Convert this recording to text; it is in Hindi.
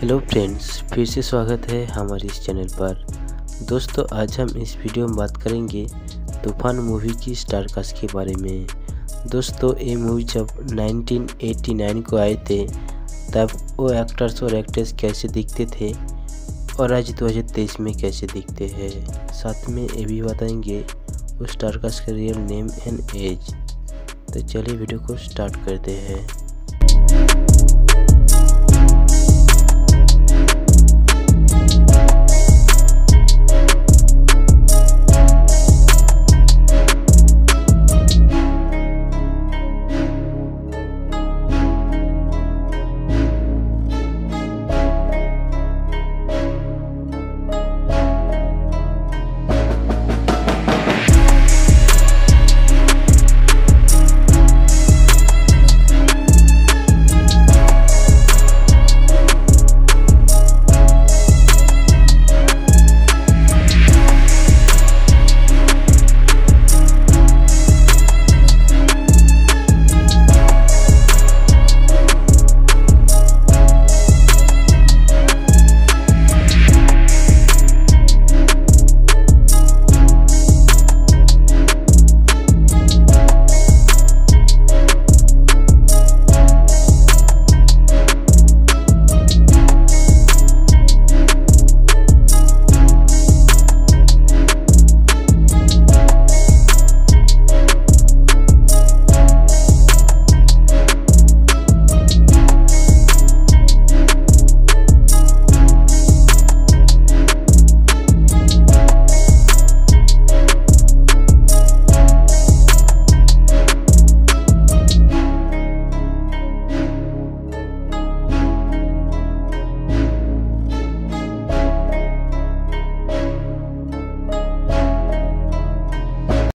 हेलो फ्रेंड्स, फिर से स्वागत है हमारे इस चैनल पर। दोस्तों, आज हम इस वीडियो में बात करेंगे तूफ़ान मूवी की स्टार कास्ट के बारे में। दोस्तों, ये मूवी जब 1989 को आए थे, तब वो एक्टर्स और एक्ट्रेस कैसे दिखते थे और आज 2023 में कैसे दिखते हैं। साथ में ये भी बताएँगे उस स्टार कास्ट का रियल नेम एंड एज तो चलिए वीडियो को स्टार्ट करते हैं।